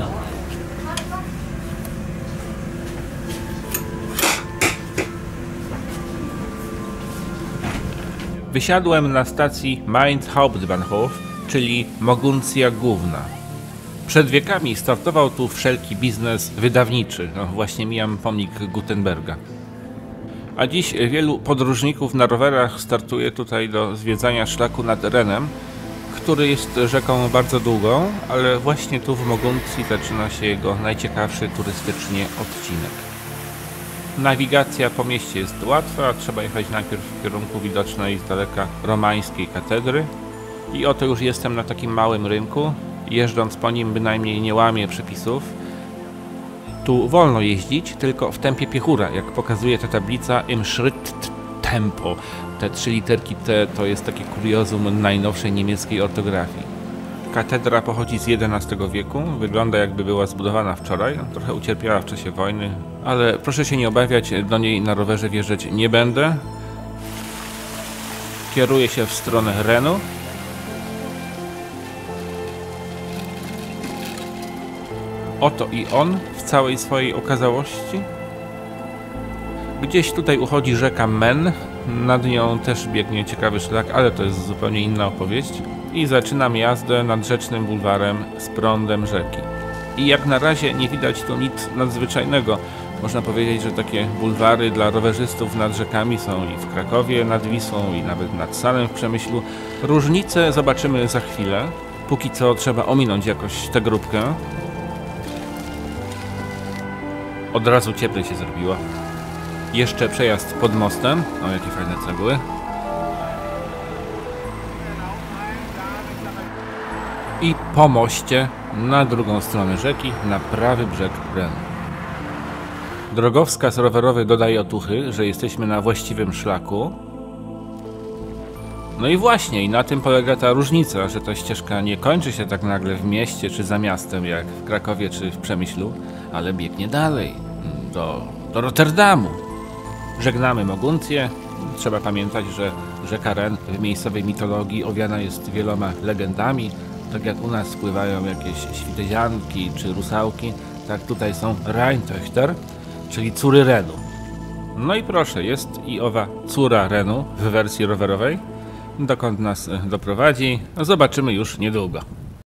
Genau. Wysiadłem na stacji Mainz Hauptbahnhof, czyli Moguncja Główna. Przed wiekami startował tu wszelki biznes wydawniczy. No, właśnie mijam pomnik Gutenberga. A dziś wielu podróżników na rowerach startuje tutaj do zwiedzania szlaku nad Renem, który jest rzeką bardzo długą, ale właśnie tu w Moguncji zaczyna się jego najciekawszy turystycznie odcinek. Nawigacja po mieście jest łatwa, trzeba jechać najpierw w kierunku widocznej z daleka romańskiej katedry. I oto już jestem na takim małym rynku. Jeżdżąc po nim bynajmniej nie łamię przepisów. Tu wolno jeździć, tylko w tempie piechura, jak pokazuje ta tablica im Schritt Tempo. Te trzy literki T to jest takie kuriozum najnowszej niemieckiej ortografii. Katedra pochodzi z XI wieku, wygląda jakby była zbudowana wczoraj, trochę ucierpiała w czasie wojny, ale proszę się nie obawiać, do niej na rowerze wjeżdżać nie będę. Kieruję się w stronę Renu. Oto i on w całej swojej okazałości. Gdzieś tutaj uchodzi rzeka Men, nad nią też biegnie ciekawy szlak, ale to jest zupełnie inna opowieść. I zaczynam jazdę nad rzecznym bulwarem z prądem rzeki. I jak na razie nie widać tu nic nadzwyczajnego. Można powiedzieć, że takie bulwary dla rowerzystów nad rzekami są i w Krakowie nad Wisłą, i nawet nad Salem w Przemyślu. Różnice zobaczymy za chwilę. Póki co trzeba ominąć jakoś tę grupkę. Od razu cieplej się zrobiło. Jeszcze przejazd pod mostem. O, jakie fajne cegły. I po moście na drugą stronę rzeki, na prawy brzeg Renu. Drogowskaz rowerowy dodaje otuchy, że jesteśmy na właściwym szlaku. No i właśnie, i na tym polega ta różnica, że ta ścieżka nie kończy się tak nagle w mieście czy za miastem, jak w Krakowie czy w Przemyślu, ale biegnie dalej, do, do Rotterdamu. Żegnamy Moguncję. Trzeba pamiętać, że rzeka Ren w miejscowej mitologii owiana jest wieloma legendami. Tak jak u nas spływają jakieś świtezianki czy rusałki, tak tutaj są Rheintöchter, czyli córy Renu. No i proszę, jest i owa córa Renu w wersji rowerowej. Dokąd nas doprowadzi, zobaczymy już niedługo.